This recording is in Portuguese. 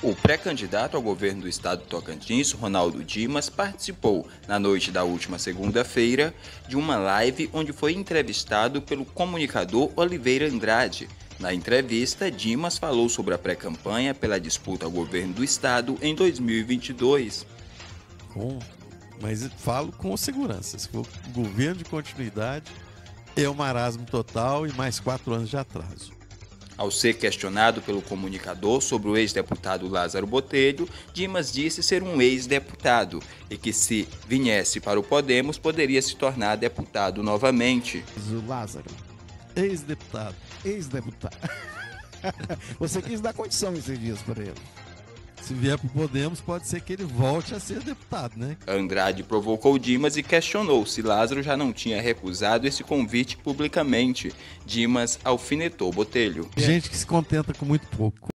O pré-candidato ao governo do estado do Tocantins, Ronaldo Dimas, participou, na noite da última segunda-feira, de uma live onde foi entrevistado pelo comunicador Oliveira Andrade. Na entrevista, Dimas falou sobre a pré-campanha pela disputa ao governo do estado em 2022. Bom, mas falo com segurança. Se governo de continuidade, é o marasmo total e mais quatro anos de atraso. Ao ser questionado pelo comunicador sobre o ex-deputado Lázaro Botelho, Dimas disse ser um ex-deputado e que, se viesse para o Podemos, poderia se tornar deputado novamente. Lázaro, Ex-deputado. ex-deputado. Você quis dar condição esses dias para ele. Se vier para o Podemos, pode ser que ele volte a ser deputado, né? Andrade provocou Dimas e questionou se Lázaro já não tinha recusado esse convite publicamente. Dimas alfinetou Botelho. Gente que se contenta com muito pouco.